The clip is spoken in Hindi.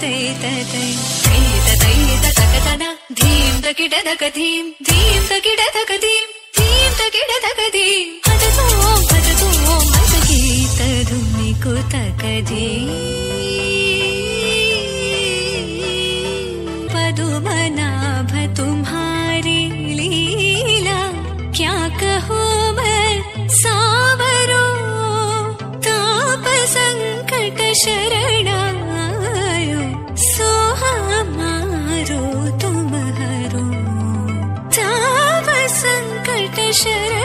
धीम धीम धीम धक धीम धीम तकिड धक धीम भज तू को तक जी पदु मना शरण